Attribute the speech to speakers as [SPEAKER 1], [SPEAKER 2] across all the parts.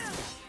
[SPEAKER 1] you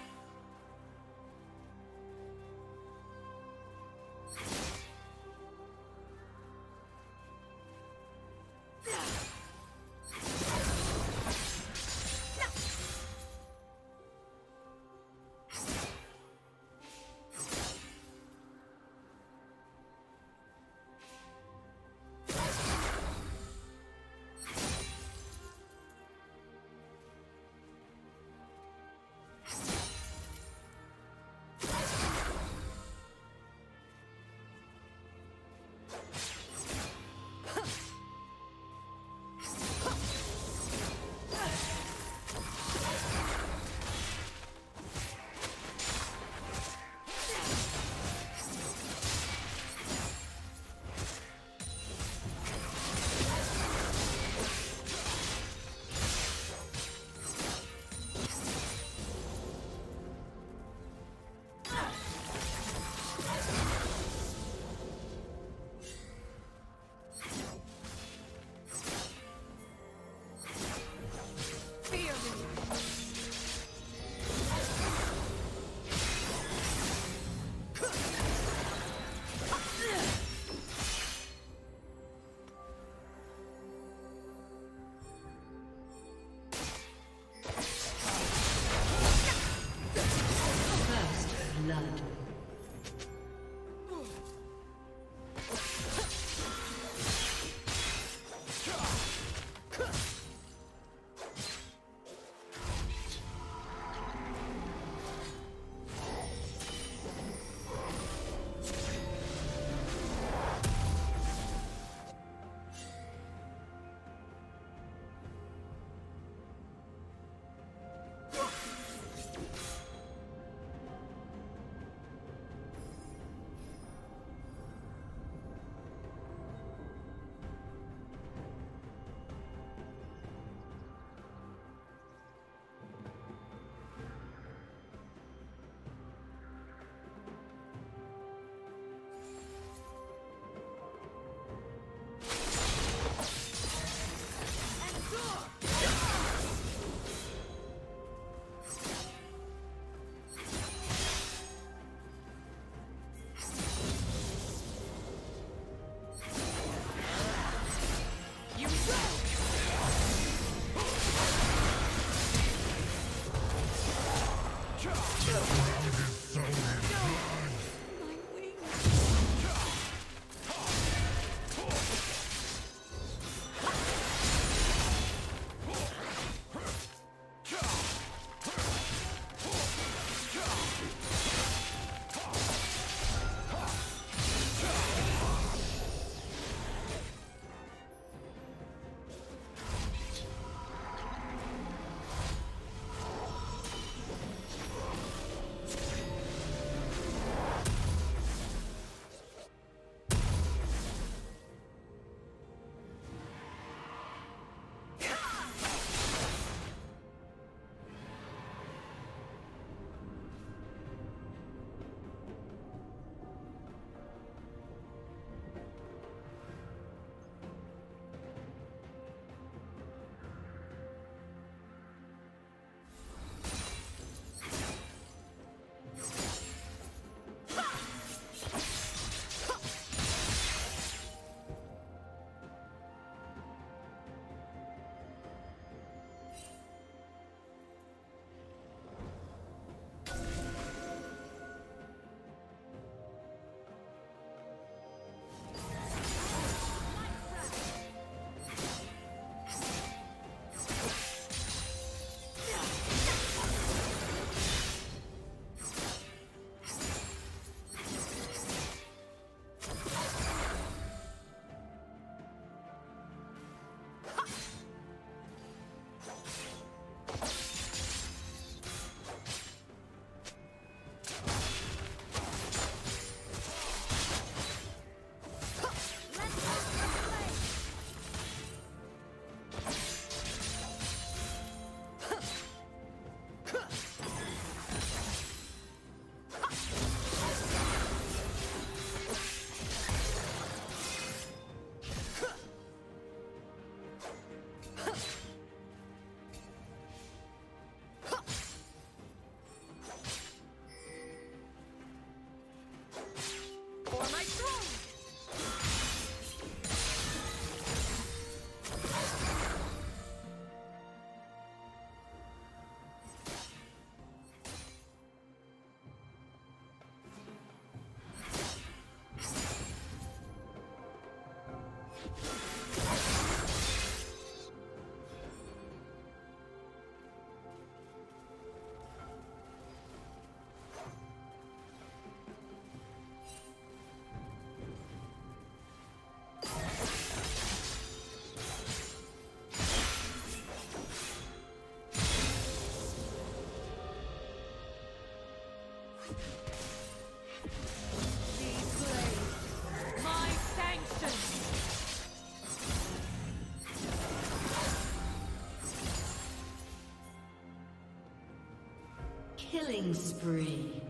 [SPEAKER 1] Killing spree.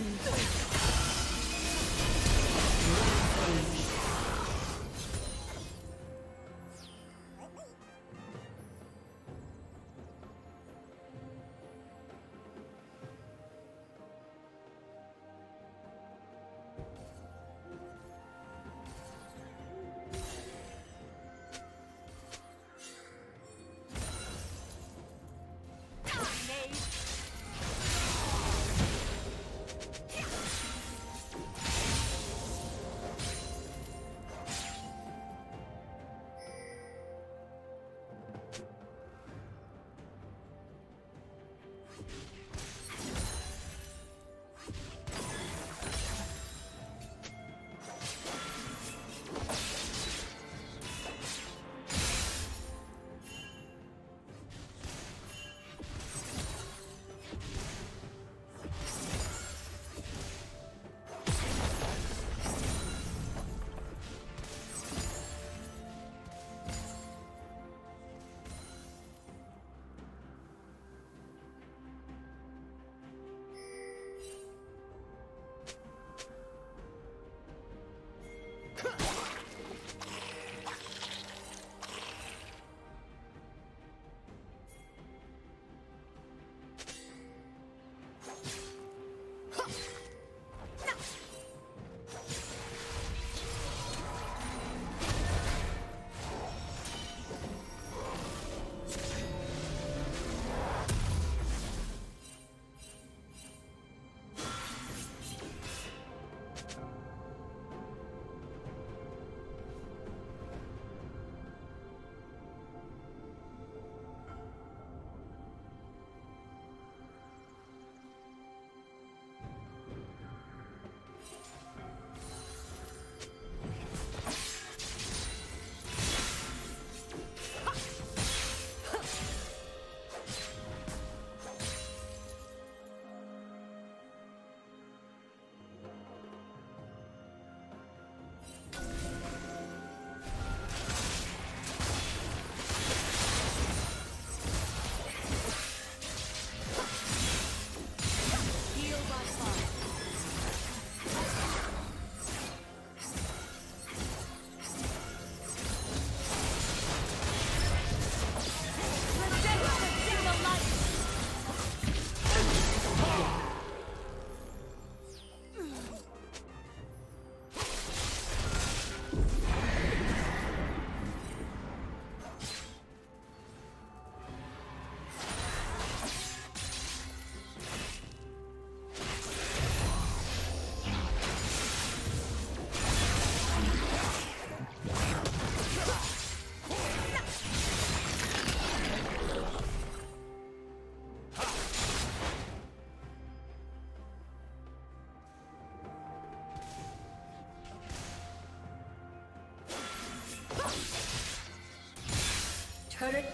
[SPEAKER 1] Legendary.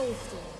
[SPEAKER 1] Wasted.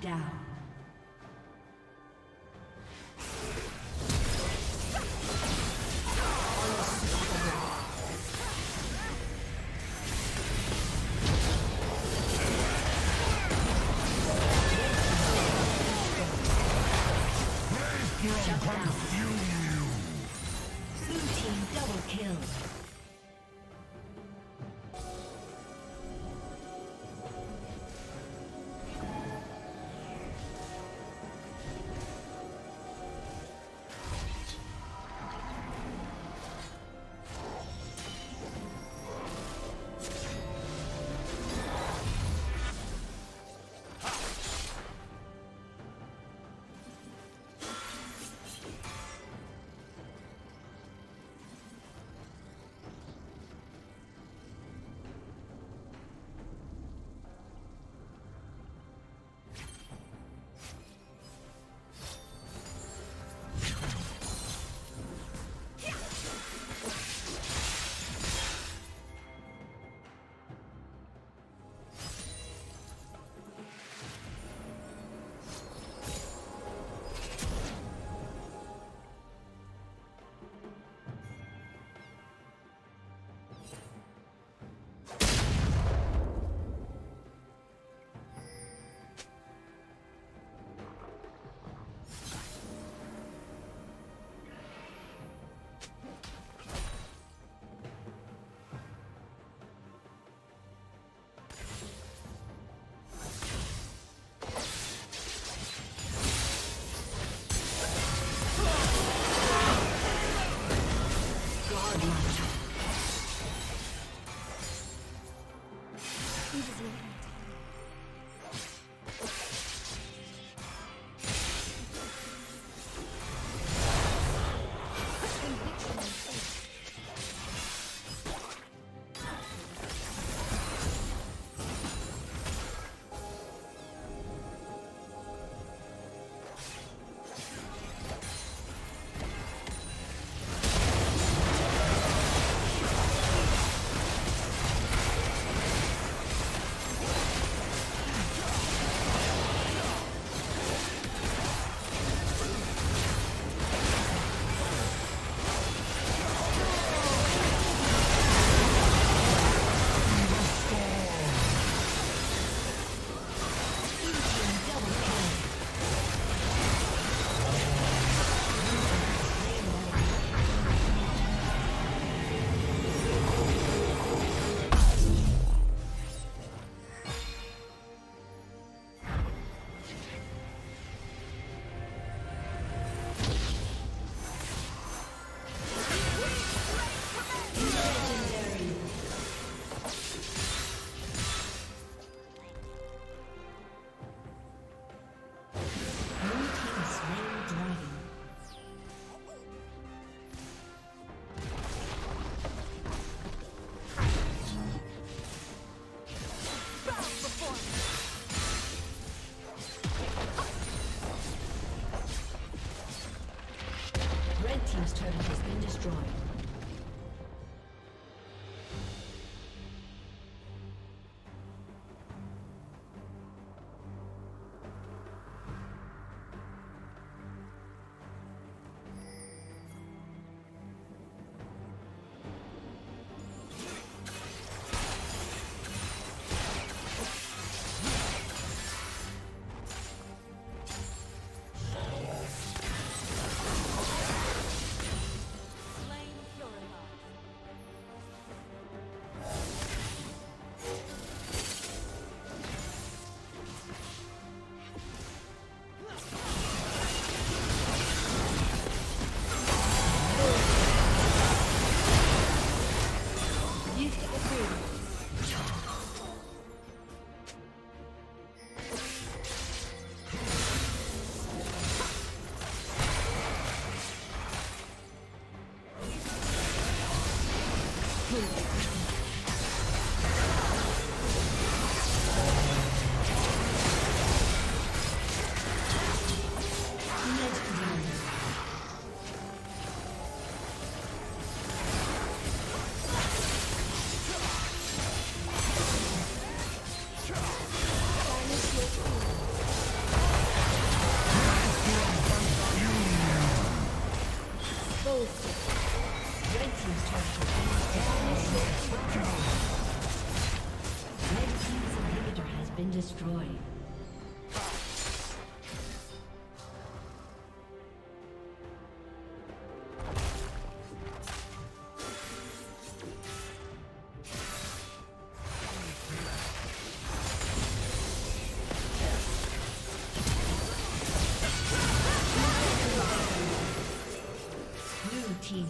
[SPEAKER 1] down. Shut.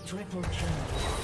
[SPEAKER 1] Triple kill.